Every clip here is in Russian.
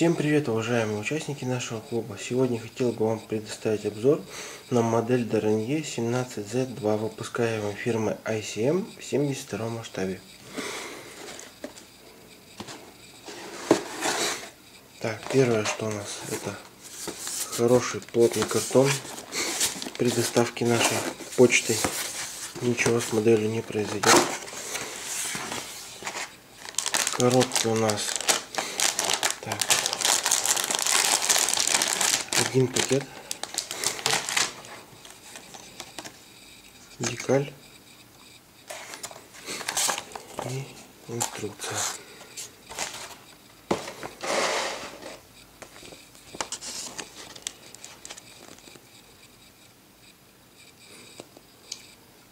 Всем привет, уважаемые участники нашего клуба! Сегодня хотел бы вам предоставить обзор на модель Dornier 17Z2, выпускаемой фирмой ICM в 72 масштабе. Так, первое, что у нас, это хороший плотный картон при доставке нашей почтой. Ничего с моделью не произойдет. Коробка у нас так, один пакет. Декаль. И инструкция.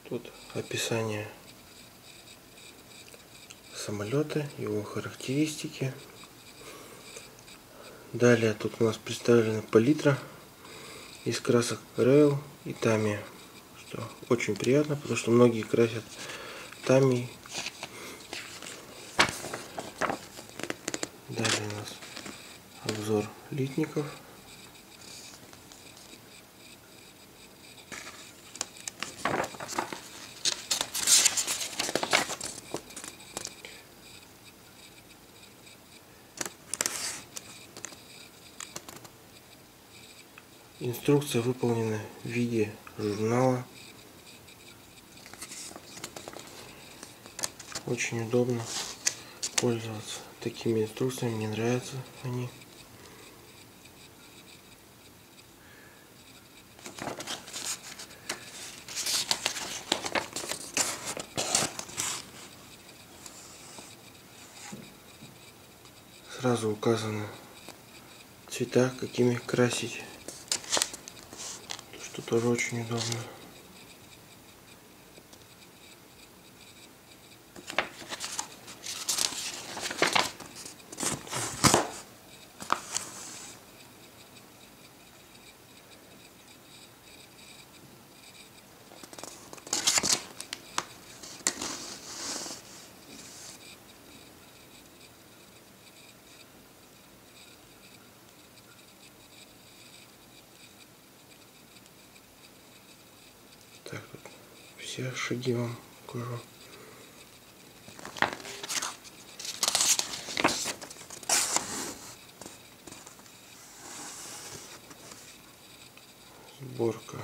Тут описание самолета его характеристики Далее тут у нас представлена палитра из красок Rail и Tamiya. Что очень приятно, потому что многие красят Tamiya. Далее у нас обзор литников. Инструкция выполнена в виде журнала. Очень удобно пользоваться такими инструкциями. Мне нравятся они. Сразу указаны цвета, какими красить что тоже очень удобно. Так, все шаги вам покажу. Сборка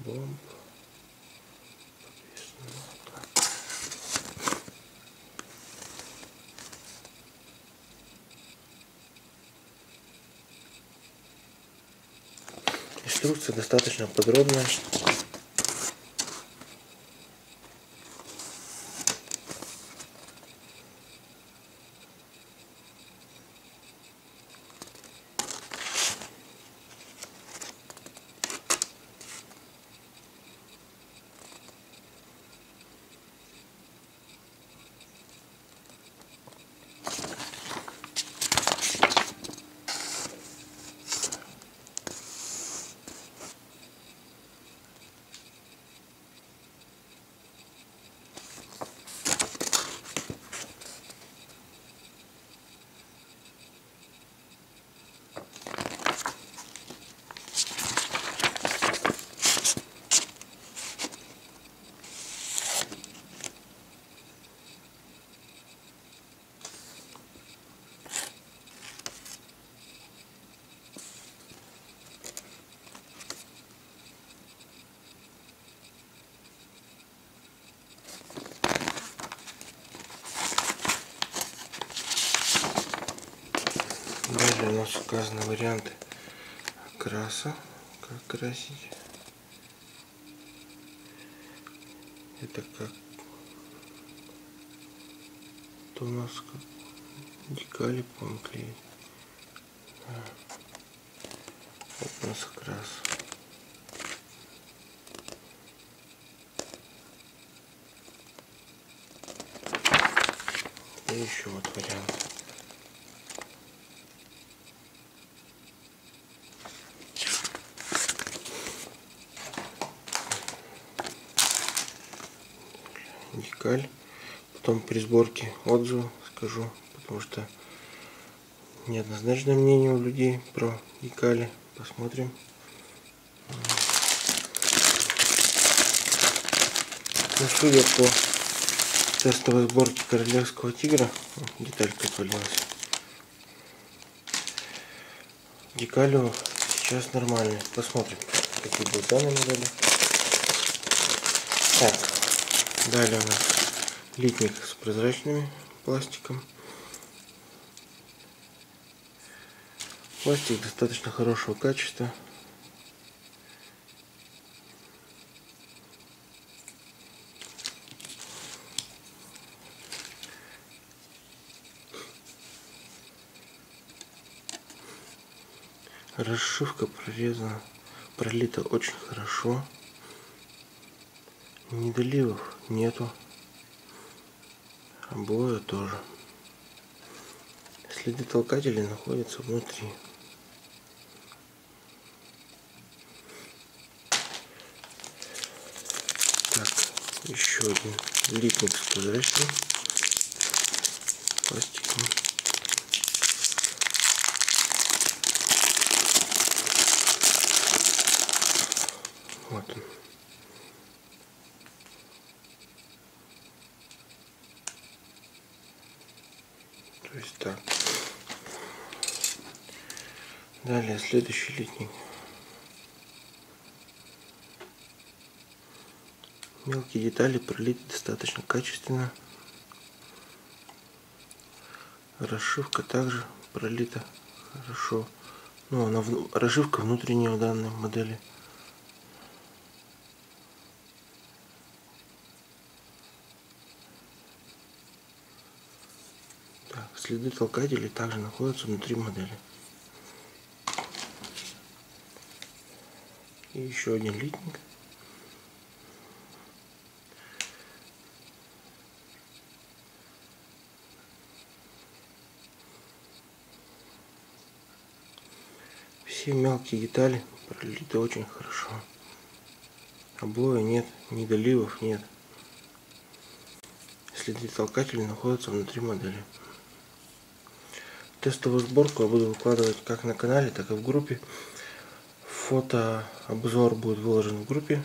бомб. Инструкция достаточно подробная. Далее у нас указаны варианты окраса, как красить. Это как то у нас как декали, по-моему, клеит. А. Вот у нас окрас. И еще вот вариант. Декаль. Потом при сборке отзывы скажу, потому что неоднозначное мнение у людей про Икали. Посмотрим. Ну, судя по тестовой сборке королевского тигра, деталька отвалилась. Декалио сейчас нормальный. Посмотрим, какие будут данные модели. Так, далее у нас литник с прозрачными пластиком. Пластик достаточно хорошего качества. Расшивка прорезана, пролита очень хорошо. Недоливов нету. Обои тоже. Следы толкателей находятся внутри. Так, еще один литник с прозрачным пластиком. Вот он. Есть так. Далее следующий литник. Мелкие детали пролиты достаточно качественно. Расшивка также пролита хорошо. Ну, она расшивка внутренняя в данной модели. Так, следы толкателей также находятся внутри модели. И еще один литник. Все мелкие детали пролиты очень хорошо. Обоя нет, недоливов нет. Следы толкателей находятся внутри модели. Тестовую сборку я буду выкладывать как на канале, так и в группе. Фото обзор будет выложен в группе.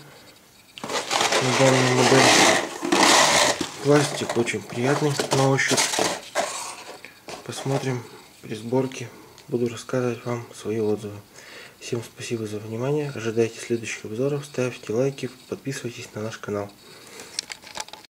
На данную модель пластик очень приятный на ощупь. Посмотрим при сборке. Буду рассказывать вам свои отзывы. Всем спасибо за внимание. Ожидайте следующих обзоров. Ставьте лайки, подписывайтесь на наш канал.